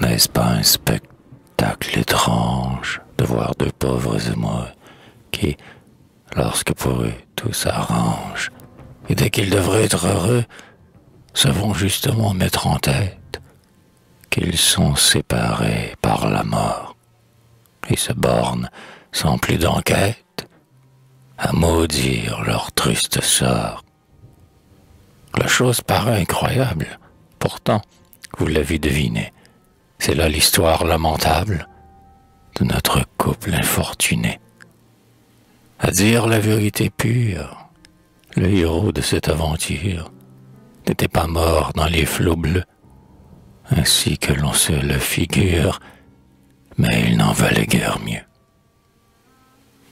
N'est-ce pas un spectacle étrange de voir deux pauvres émois qui, lorsque pour eux tout s'arrange, et dès qu'ils devraient être heureux, se vont justement mettre en tête qu'ils sont séparés par la mort et se bornent sans plus d'enquête à maudire leur triste sort. La chose paraît incroyable, pourtant, vous l'avez deviné, c'est là l'histoire lamentable de notre couple infortuné. À dire la vérité pure, le héros de cette aventure n'était pas mort dans les flots bleus, ainsi que l'on se le figure, mais il n'en valait guère mieux.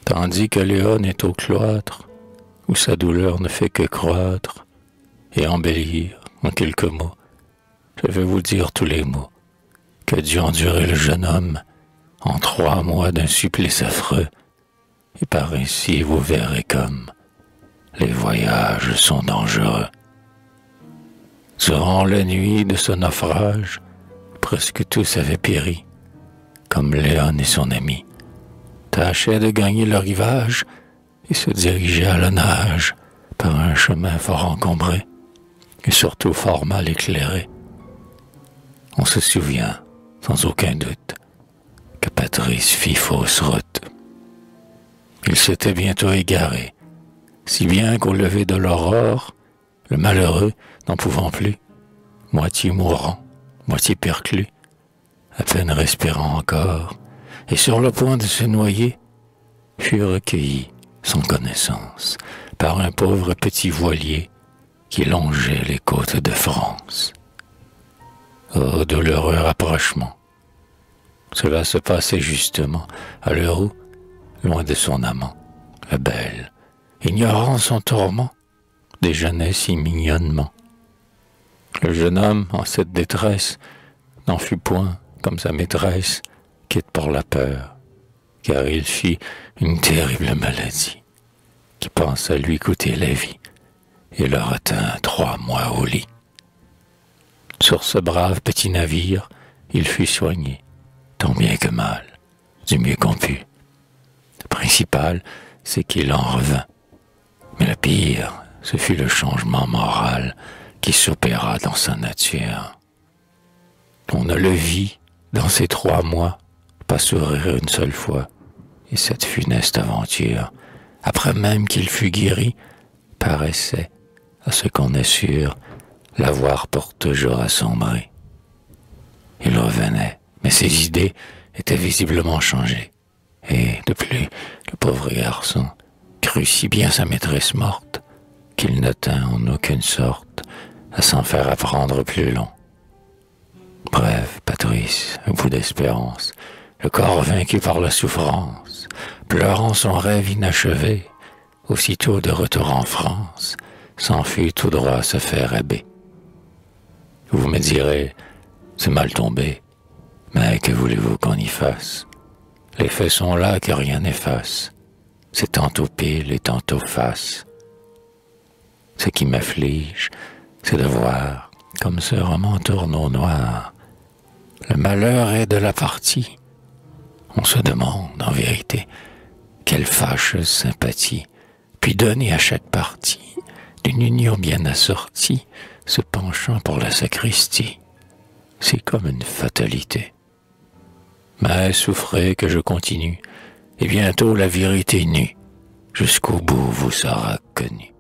Tandis que Léon est au cloître, où sa douleur ne fait que croître et embellir en quelques mots, je vais vous dire tous les mots que dut endurer le jeune homme en trois mois d'un supplice affreux, et par ainsi vous verrez comme les voyages sont dangereux. Durant la nuit de ce naufrage, presque tous avaient péri, comme Léon et son ami, tâchaient de gagner le rivage et se dirigeaient à la nage par un chemin fort encombré et surtout fort mal éclairé. On se souvient, sans aucun doute, que Patrice fit fausse route. Il s'était bientôt égaré, si bien qu'au lever de l'aurore, le malheureux, n'en pouvant plus, moitié mourant, moitié perclus, à peine respirant encore, et sur le point de se noyer, fut recueilli, sans connaissance, par un pauvre petit voilier qui longeait les côtes de France. Oh, douloureux rapprochement. Cela se passait justement à l'heure où, loin de son amant, la belle, ignorant son tourment, déjeunait si mignonnement. Le jeune homme, en cette détresse, n'en fut point, comme sa maîtresse, quitte pour la peur, car il fit une terrible maladie, qui pensa lui coûter la vie, et le retint trois mois au lit. Sur ce brave petit navire, il fut soigné, tant bien que mal, du mieux qu'on put. Le principal, c'est qu'il en revint. Mais le pire, ce fut le changement moral qui s'opéra dans sa nature. On ne le vit, dans ces trois mois, pas sourire une seule fois, et cette funeste aventure, après même qu'il fut guéri, paraissait, à ce qu'on est sûr, l'avoir pour toujours assombri. Il revenait, mais ses idées étaient visiblement changées. Et de plus, le pauvre garçon crut si bien sa maîtresse morte qu'il ne tint en aucune sorte à s'en faire apprendre plus long. Bref, Patrice, au bout d'espérance, le corps vaincu par la souffrance, pleurant son rêve inachevé, aussitôt de retour en France, s'enfuit tout droit se faire abbé. Vous me direz, c'est mal tombé, mais que voulez-vous qu'on y fasse? Les faits sont là que rien n'efface. C'est tantôt pile et tantôt face. Ce qui m'afflige, c'est de voir, comme ce roman tourne au noir, le malheur est de la partie. On se demande, en vérité, quelle fâcheuse sympathie puis donner à chaque partie d'une union bien assortie se penchant pour la sacristie. C'est comme une fatalité. Mais souffrez que je continue, et bientôt la vérité nue jusqu'au bout vous sera connue.